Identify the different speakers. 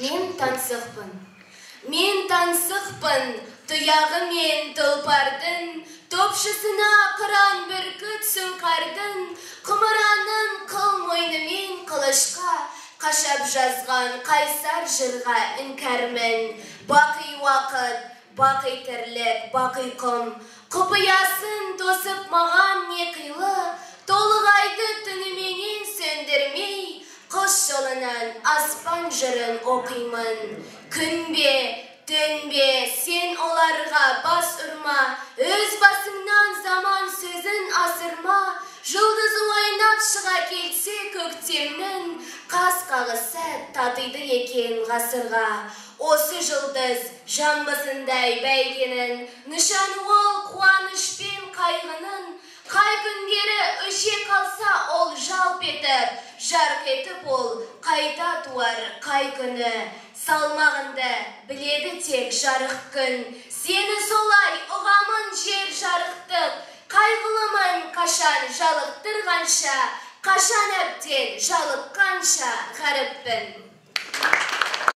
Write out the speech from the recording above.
Speaker 1: мен тансықпын мен тансықпын тұяғы мен тұлпардың топшысына қыран бүркіт сұңқардың. Құмыраның қыл мойнымен қылышқа қашап жазған қайсар жырға іңкәрмін. Бақи уақыт бақи тірлік бақи құм. Құпиясын тосып маған не аспан жырын оқимын күн бе түн бе сен оларға бас ұрма өз басыңнан заман сөзін асырма жұлдыз ойнап шыға келсе көктемнің қас қағысы татиды екен ғасырға осы жұлдыз жамбысындай бәйгенің нышаны ол қуаныш туар қай күні салмағынды біледі тек жарық күн. Сені солай ұғамын жер жарықтық қайғылымын қашан жалықтырғанша қашан әбден жалыққанша ғаріппін